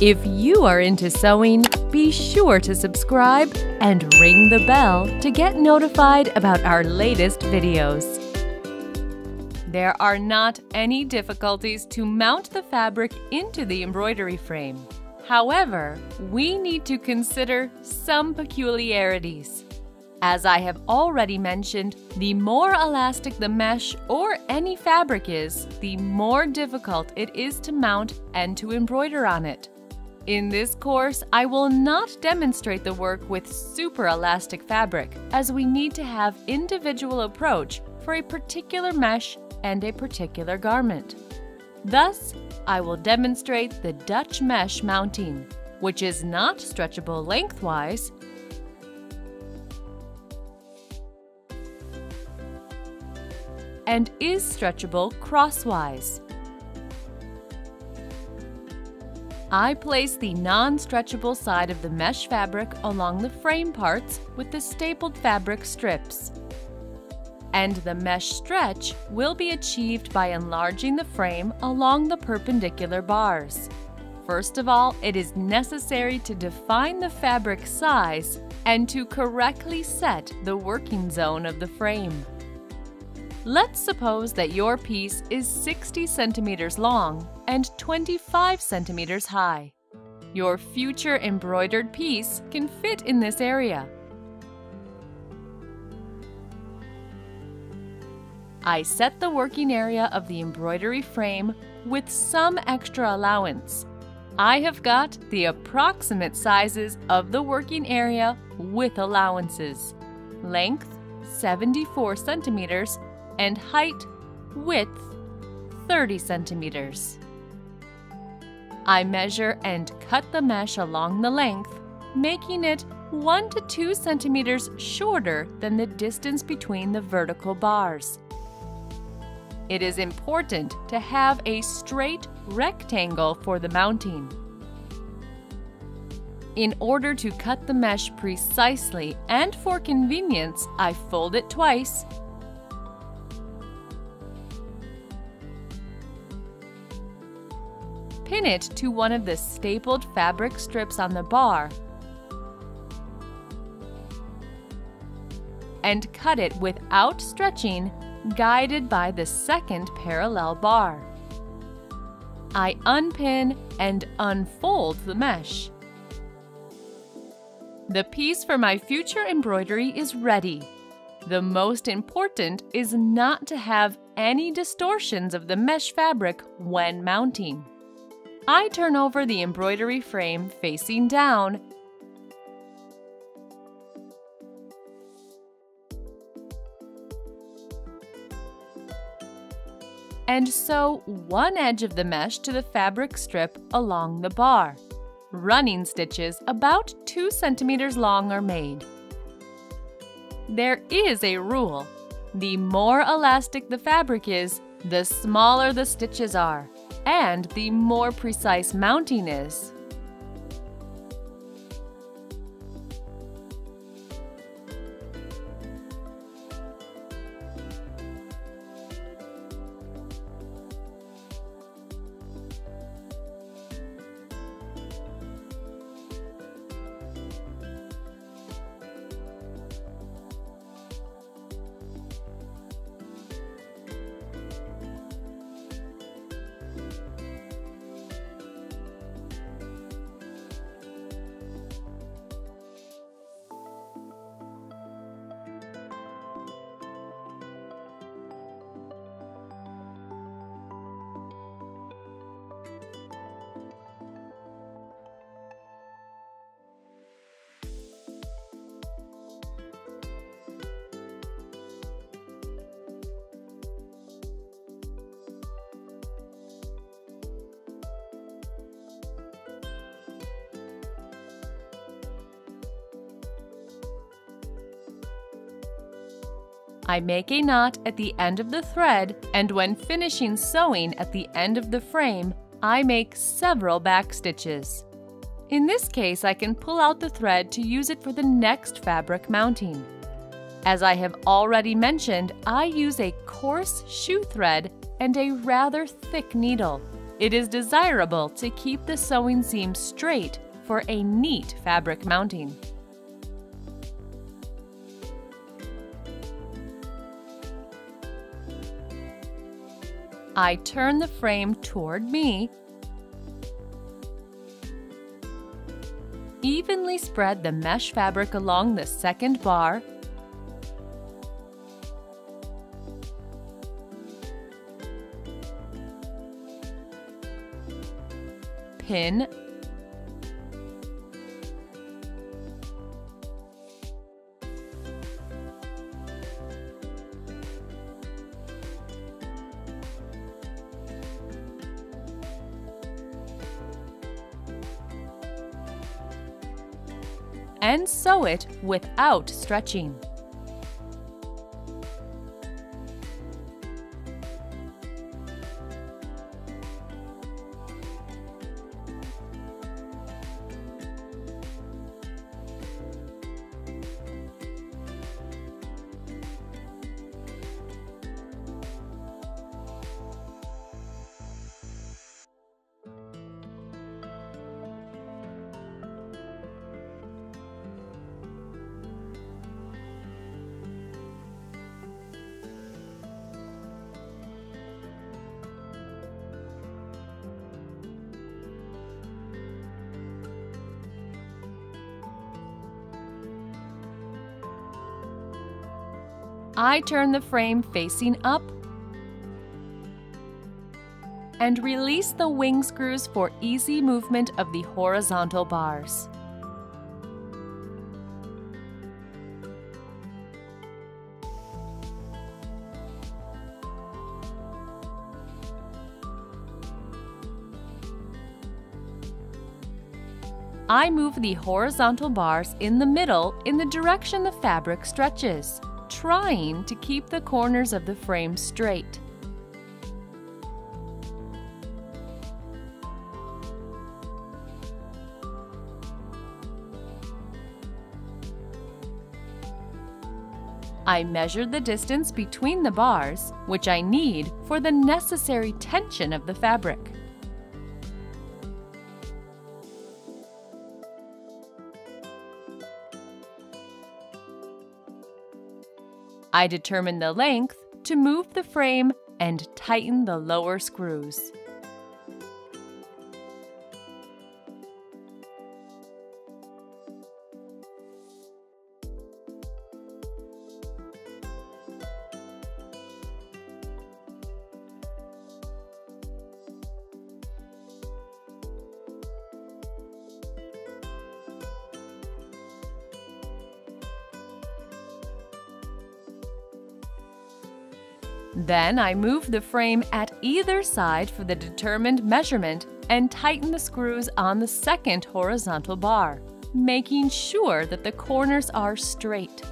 If you are into sewing, be sure to subscribe and ring the bell to get notified about our latest videos. There are not any difficulties to mount the fabric into the embroidery frame. However, we need to consider some peculiarities. As I have already mentioned, the more elastic the mesh or any fabric is, the more difficult it is to mount and to embroider on it. In this course, I will not demonstrate the work with super elastic fabric, as we need to have individual approach for a particular mesh and a particular garment. Thus, I will demonstrate the Dutch mesh mounting, which is not stretchable lengthwise, and is stretchable crosswise. I place the non-stretchable side of the mesh fabric along the frame parts with the stapled fabric strips. And the mesh stretch will be achieved by enlarging the frame along the perpendicular bars. First of all, it is necessary to define the fabric size and to correctly set the working zone of the frame. Let's suppose that your piece is 60 centimeters long and 25 centimeters high. Your future embroidered piece can fit in this area. I set the working area of the embroidery frame with some extra allowance. I have got the approximate sizes of the working area with allowances. Length 74 centimeters and height, width 30 centimeters. I measure and cut the mesh along the length, making it 1 to 2 centimeters shorter than the distance between the vertical bars. It is important to have a straight rectangle for the mounting. In order to cut the mesh precisely and for convenience, I fold it twice Pin it to one of the stapled fabric strips on the bar and cut it without stretching, guided by the second parallel bar. I unpin and unfold the mesh. The piece for my future embroidery is ready. The most important is not to have any distortions of the mesh fabric when mounting. I turn over the embroidery frame facing down and sew one edge of the mesh to the fabric strip along the bar. Running stitches about 2 centimeters long are made. There is a rule. The more elastic the fabric is, the smaller the stitches are and the more precise mounting is. I make a knot at the end of the thread and when finishing sewing at the end of the frame, I make several back stitches. In this case, I can pull out the thread to use it for the next fabric mounting. As I have already mentioned, I use a coarse shoe thread and a rather thick needle. it is desirable to keep the sewing seam straight for a neat fabric mounting. I turn the frame toward me, evenly spread the mesh fabric along the second bar pin and sew it without stretching. I turn the frame facing up and release the wing screws for easy movement of the horizontal bars. I move the horizontal bars in the middle in the direction the fabric stretches trying to keep the corners of the frame straight. I measured the distance between the bars, which I need for the necessary tension of the fabric. I determine the length to move the frame and tighten the lower screws. Then I move the frame at either side for the determined measurement and tighten the screws on the second horizontal bar, making sure that the corners are straight.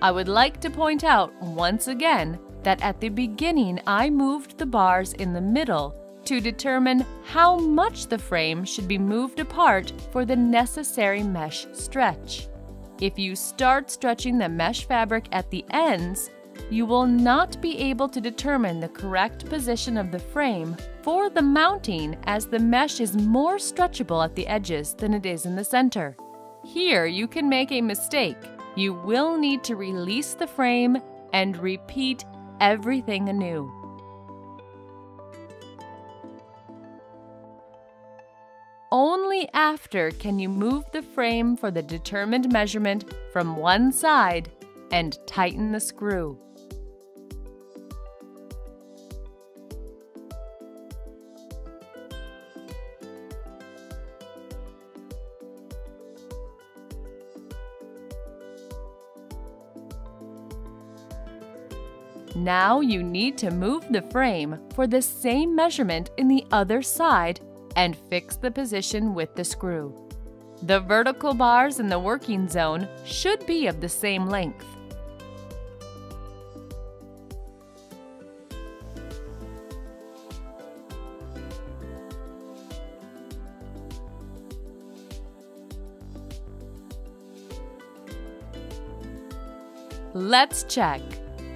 I would like to point out once again that at the beginning I moved the bars in the middle to determine how much the frame should be moved apart for the necessary mesh stretch. If you start stretching the mesh fabric at the ends, you will not be able to determine the correct position of the frame for the mounting as the mesh is more stretchable at the edges than it is in the center. Here you can make a mistake. You will need to release the frame and repeat everything anew. Only after can you move the frame for the determined measurement from one side and tighten the screw. Now you need to move the frame for the same measurement in the other side and fix the position with the screw. The vertical bars in the working zone should be of the same length. Let's check.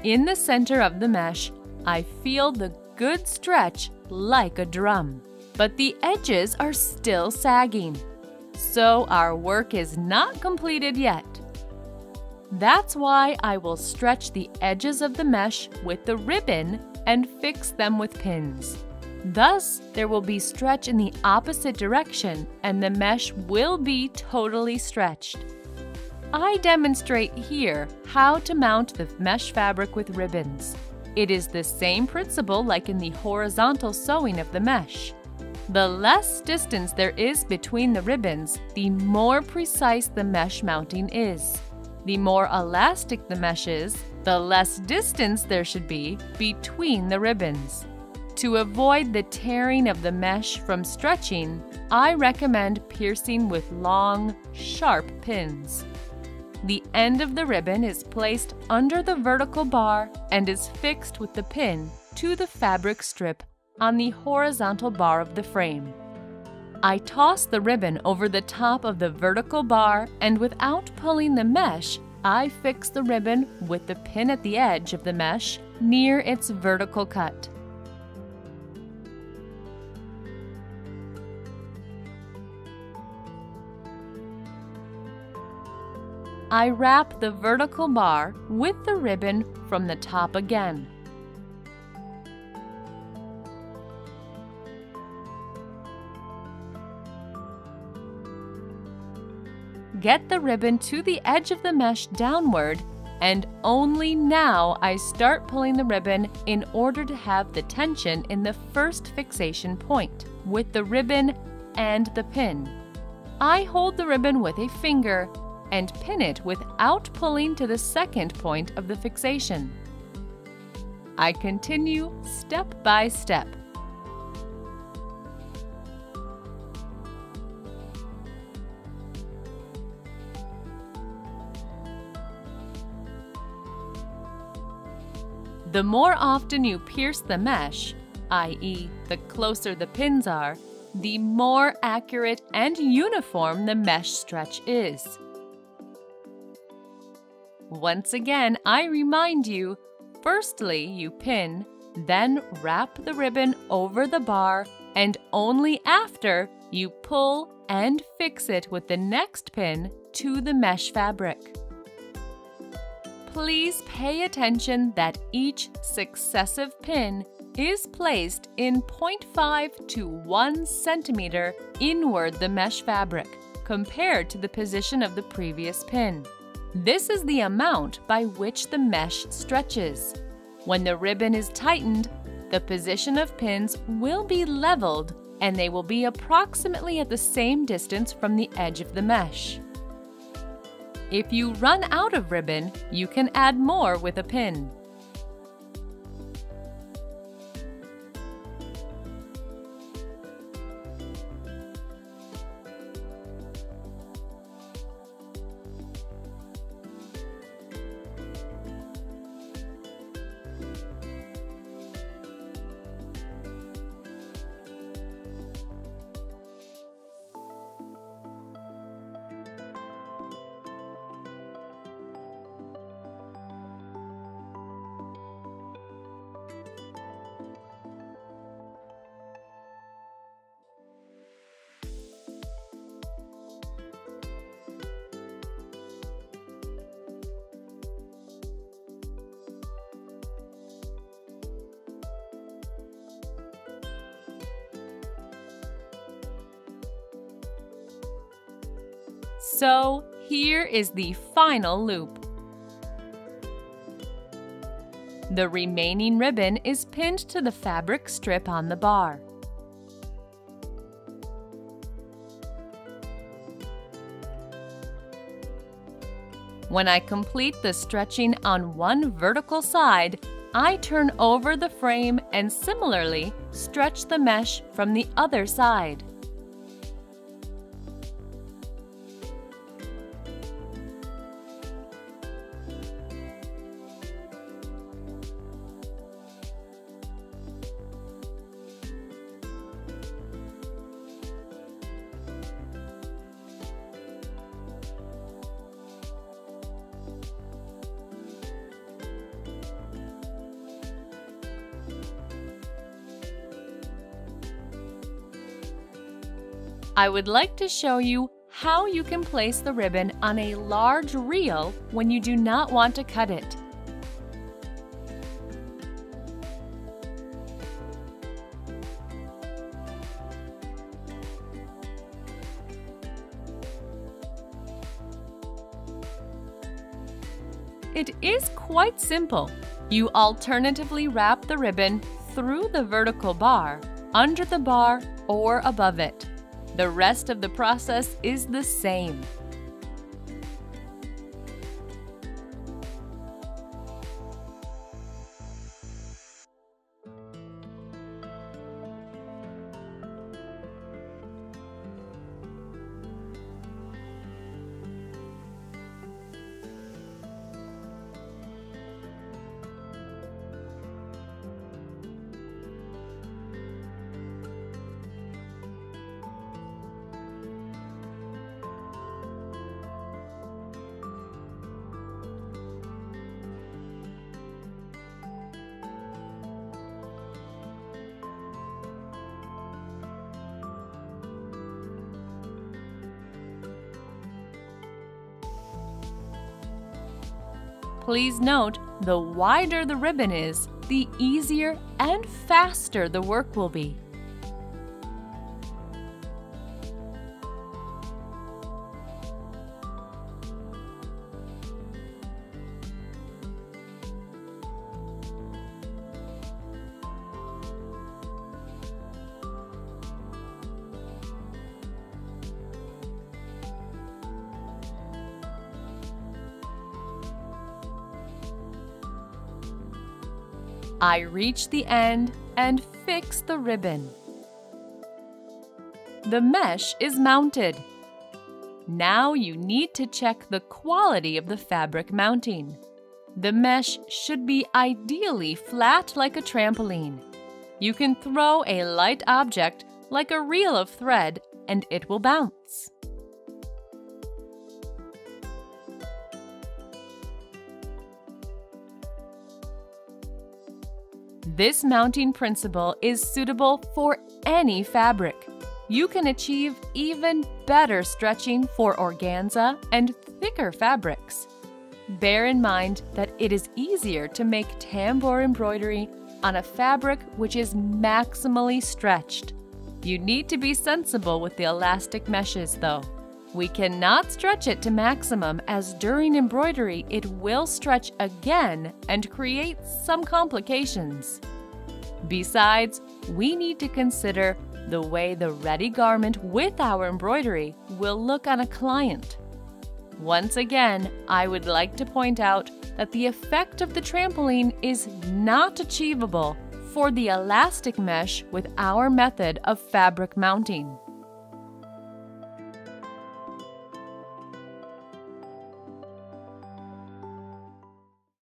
In the center of the mesh, I feel the good stretch like a drum, but the edges are still sagging. So our work is not completed yet. That's why I will stretch the edges of the mesh with the ribbon and fix them with pins. Thus, there will be stretch in the opposite direction and the mesh will be totally stretched. I demonstrate here how to mount the mesh fabric with ribbons. It is the same principle like in the horizontal sewing of the mesh. The less distance there is between the ribbons, the more precise the mesh mounting is. The more elastic the mesh is, the less distance there should be between the ribbons. To avoid the tearing of the mesh from stretching, I recommend piercing with long, sharp pins. The end of the ribbon is placed under the vertical bar and is fixed with the pin to the fabric strip on the horizontal bar of the frame. I toss the ribbon over the top of the vertical bar and without pulling the mesh, I fix the ribbon with the pin at the edge of the mesh near its vertical cut. I wrap the vertical bar with the ribbon from the top again. Get the ribbon to the edge of the mesh downward and only now I start pulling the ribbon in order to have the tension in the first fixation point with the ribbon and the pin. I hold the ribbon with a finger and pin it without pulling to the second point of the fixation. I continue step by step. The more often you pierce the mesh, i.e. the closer the pins are, the more accurate and uniform the mesh stretch is. Once again, I remind you, firstly you pin, then wrap the ribbon over the bar, and only after you pull and fix it with the next pin to the mesh fabric. Please pay attention that each successive pin is placed in 0.5 to 1 centimeter inward the mesh fabric compared to the position of the previous pin. This is the amount by which the mesh stretches. When the ribbon is tightened, the position of pins will be leveled and they will be approximately at the same distance from the edge of the mesh. If you run out of ribbon, you can add more with a pin. So here is the final loop. The remaining ribbon is pinned to the fabric strip on the bar. When I complete the stretching on one vertical side, I turn over the frame and similarly stretch the mesh from the other side. I would like to show you how you can place the ribbon on a large reel when you do not want to cut it. It is quite simple. You alternatively wrap the ribbon through the vertical bar, under the bar, or above it. The rest of the process is the same. Please note, the wider the ribbon is, the easier and faster the work will be. I reach the end and fix the ribbon. The mesh is mounted. Now you need to check the quality of the fabric mounting. The mesh should be ideally flat like a trampoline. You can throw a light object like a reel of thread and it will bounce. This mounting principle is suitable for any fabric. You can achieve even better stretching for organza and thicker fabrics. Bear in mind that it is easier to make tambour embroidery on a fabric which is maximally stretched. You need to be sensible with the elastic meshes though. We cannot stretch it to maximum as during embroidery it will stretch again and create some complications. Besides, we need to consider the way the ready garment with our embroidery will look on a client. Once again, I would like to point out that the effect of the trampoline is not achievable for the elastic mesh with our method of fabric mounting.